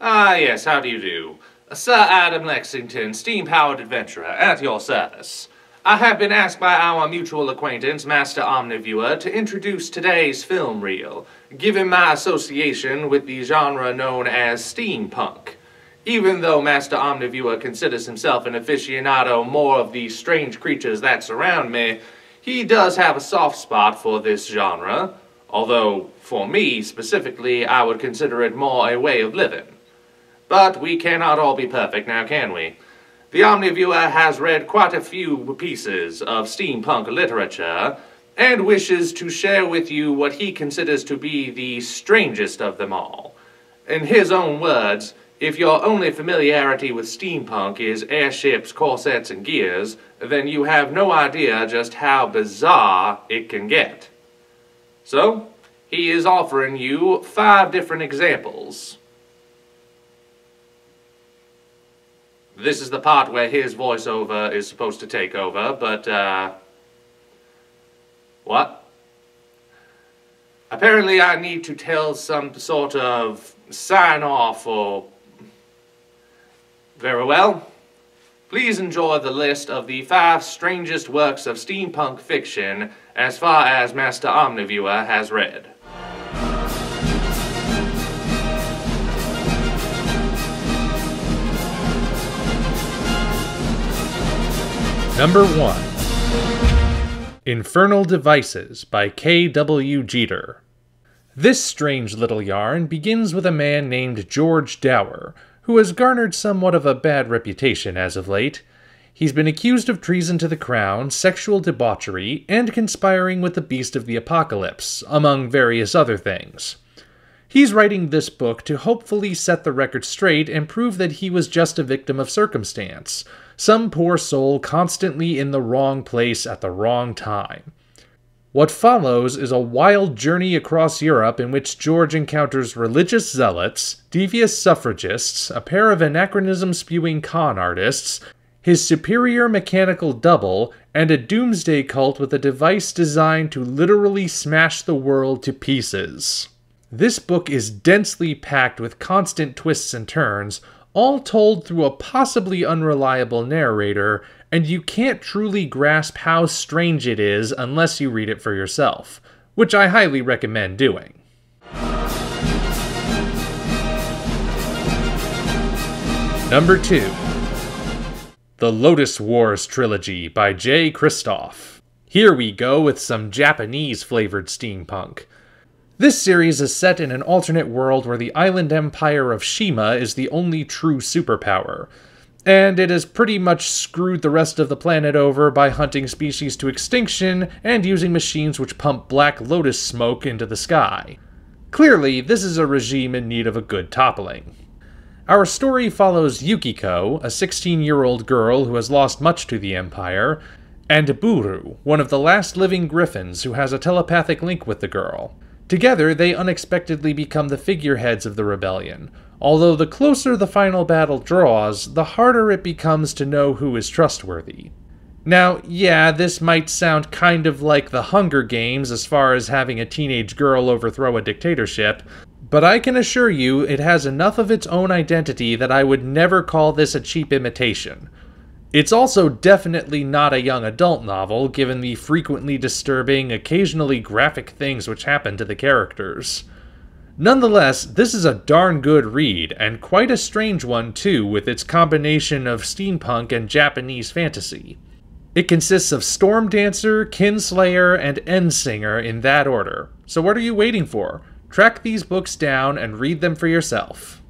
Ah, yes, how do you do? Sir Adam Lexington, steam powered adventurer, at your service. I have been asked by our mutual acquaintance, Master Omniviewer, to introduce today's film reel, given my association with the genre known as steampunk. Even though Master Omniviewer considers himself an aficionado more of the strange creatures that surround me, he does have a soft spot for this genre, although, for me specifically, I would consider it more a way of living. But we cannot all be perfect now, can we? The Omniviewer has read quite a few pieces of steampunk literature and wishes to share with you what he considers to be the strangest of them all. In his own words, if your only familiarity with steampunk is airships, corsets, and gears, then you have no idea just how bizarre it can get. So, he is offering you five different examples. This is the part where his voiceover is supposed to take over, but, uh... What? Apparently I need to tell some sort of sign off or... Very well. Please enjoy the list of the five strangest works of steampunk fiction as far as Master Omniviewer has read. Number 1 Infernal Devices by K.W. Jeter. This strange little yarn begins with a man named George Dower, who has garnered somewhat of a bad reputation as of late. He's been accused of treason to the crown, sexual debauchery, and conspiring with the beast of the apocalypse, among various other things. He's writing this book to hopefully set the record straight and prove that he was just a victim of circumstance some poor soul constantly in the wrong place at the wrong time. What follows is a wild journey across Europe in which George encounters religious zealots, devious suffragists, a pair of anachronism spewing con artists, his superior mechanical double, and a doomsday cult with a device designed to literally smash the world to pieces. This book is densely packed with constant twists and turns, all told through a possibly unreliable narrator, and you can't truly grasp how strange it is unless you read it for yourself, which I highly recommend doing. Number 2 The Lotus Wars Trilogy by Jay Kristoff. Here we go with some Japanese flavored steampunk. This series is set in an alternate world where the island empire of Shima is the only true superpower, and it has pretty much screwed the rest of the planet over by hunting species to extinction and using machines which pump black lotus smoke into the sky. Clearly, this is a regime in need of a good toppling. Our story follows Yukiko, a 16 year old girl who has lost much to the Empire, and Buru, one of the last living griffins who has a telepathic link with the girl. Together, they unexpectedly become the figureheads of the rebellion, although the closer the final battle draws, the harder it becomes to know who is trustworthy. Now, yeah, this might sound kind of like the Hunger Games as far as having a teenage girl overthrow a dictatorship, but I can assure you it has enough of its own identity that I would never call this a cheap imitation. It's also definitely not a young adult novel, given the frequently disturbing, occasionally graphic things which happen to the characters. Nonetheless, this is a darn good read, and quite a strange one too, with its combination of steampunk and Japanese fantasy. It consists of Stormdancer, Kinslayer, and Endsinger in that order. So what are you waiting for? Track these books down and read them for yourself.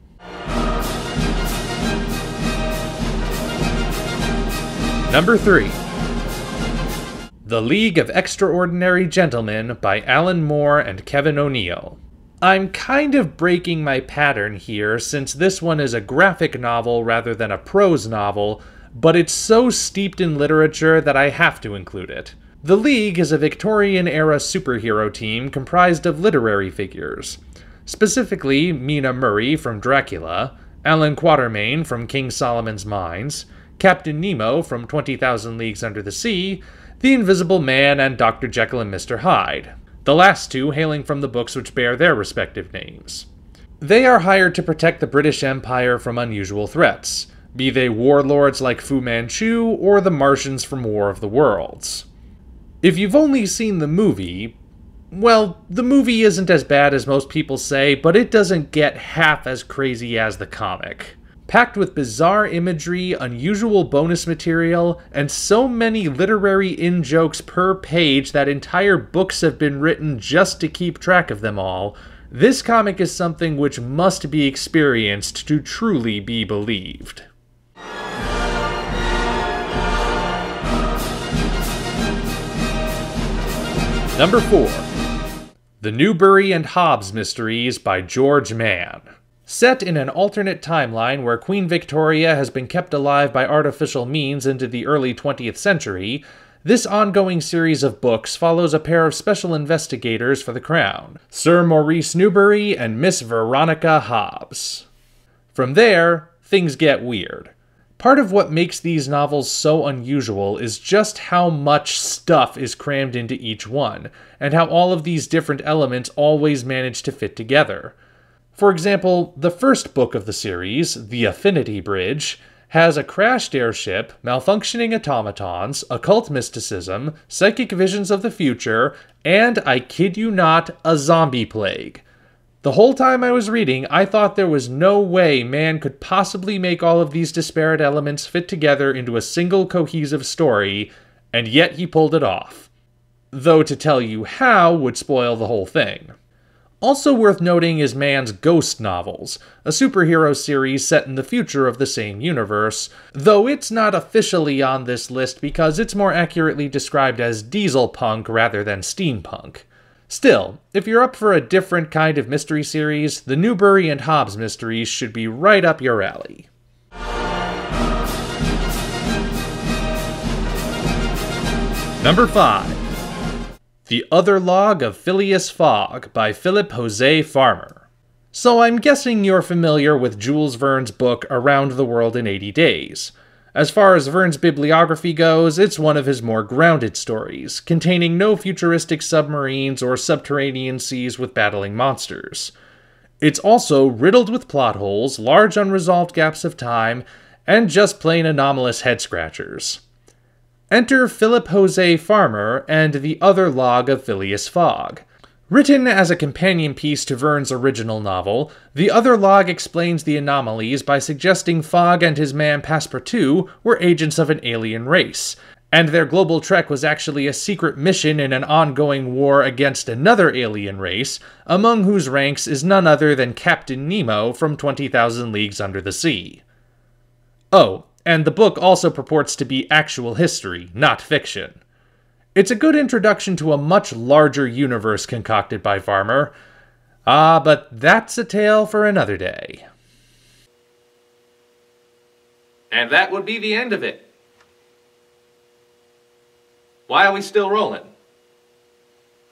Number 3 The League of Extraordinary Gentlemen by Alan Moore and Kevin O'Neill. I'm kind of breaking my pattern here since this one is a graphic novel rather than a prose novel, but it's so steeped in literature that I have to include it. The League is a Victorian era superhero team comprised of literary figures. Specifically, Mina Murray from Dracula, Allan Quatermain from King Solomon's Mines, Captain Nemo from 20,000 Leagues Under the Sea, The Invisible Man, and Dr. Jekyll and Mr. Hyde, the last two hailing from the books which bear their respective names. They are hired to protect the British Empire from unusual threats, be they warlords like Fu Manchu or the Martians from War of the Worlds. If you've only seen the movie, well, the movie isn't as bad as most people say, but it doesn't get half as crazy as the comic. Packed with bizarre imagery, unusual bonus material, and so many literary in jokes per page that entire books have been written just to keep track of them all, this comic is something which must be experienced to truly be believed. Number 4 The Newbury and Hobbes Mysteries by George Mann. Set in an alternate timeline where Queen Victoria has been kept alive by artificial means into the early 20th century, this ongoing series of books follows a pair of special investigators for the Crown, Sir Maurice Newbury and Miss Veronica Hobbes. From there, things get weird. Part of what makes these novels so unusual is just how much stuff is crammed into each one, and how all of these different elements always manage to fit together. For example, the first book of the series, The Affinity Bridge, has a crashed airship, malfunctioning automatons, occult mysticism, psychic visions of the future, and, I kid you not, a zombie plague. The whole time I was reading, I thought there was no way man could possibly make all of these disparate elements fit together into a single cohesive story, and yet he pulled it off. Though to tell you how would spoil the whole thing. Also worth noting is Mann's Ghost Novels, a superhero series set in the future of the same universe, though it's not officially on this list because it's more accurately described as diesel punk rather than steampunk. Still, if you're up for a different kind of mystery series, the Newbury and Hobbes mysteries should be right up your alley. Number 5 The Other Log of Phileas Fogg by Philip Jose Farmer. So I'm guessing you're familiar with Jules Verne's book Around the World in 80 Days. As far as Verne's bibliography goes, it's one of his more grounded stories, containing no futuristic submarines or subterranean seas with battling monsters. It's also riddled with plot holes, large unresolved gaps of time, and just plain anomalous head scratchers. Enter Philip Jose Farmer and the other log of Phileas Fogg. Written as a companion piece to Verne's original novel, the other log explains the anomalies by suggesting Fogg and his man Passepartout were agents of an alien race, and their global trek was actually a secret mission in an ongoing war against another alien race, among whose ranks is none other than Captain Nemo from 20,000 Leagues Under the Sea. Oh, and the book also purports to be actual history, not fiction. It's a good introduction to a much larger universe concocted by Farmer. Ah, but that's a tale for another day. And that would be the end of it. Why are we still rolling?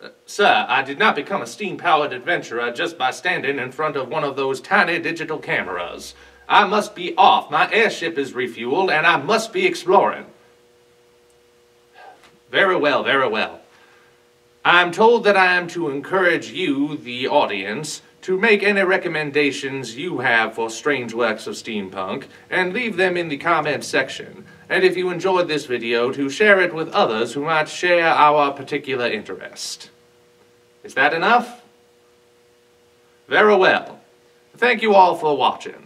Uh, sir, I did not become a steam-powered adventurer just by standing in front of one of those tiny digital cameras. I must be off. My airship is refueled, and I must be exploring. Very well, very well. I'm told that I am to encourage you, the audience, to make any recommendations you have for strange works of steampunk and leave them in the comments section. And if you enjoyed this video, to share it with others who might share our particular interest. Is that enough? Very well. Thank you all for watching.